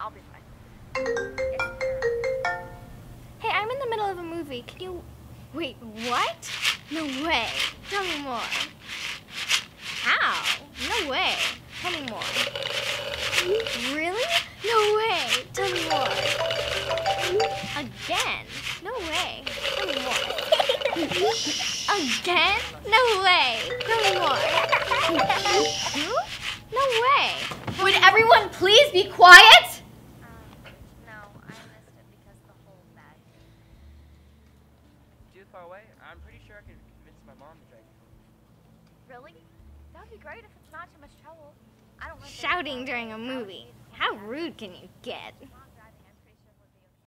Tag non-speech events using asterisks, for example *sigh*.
I'll be fine. Hey, I'm in the middle of a movie. Can you... Wait, what? No way. Tell me more. How? No way. Tell me more. Really? No way. Tell me more. Again? No way. Tell me more. *laughs* Again? No way. Tell me more. *laughs* no way. Would everyone please be quiet? Far away? I'm pretty sure I could convince my mom to drag you home. Really? That would be great if it's not too much trouble. I don't Shouting during a so that would movie. How rude can you get? Come on,